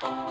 Bye.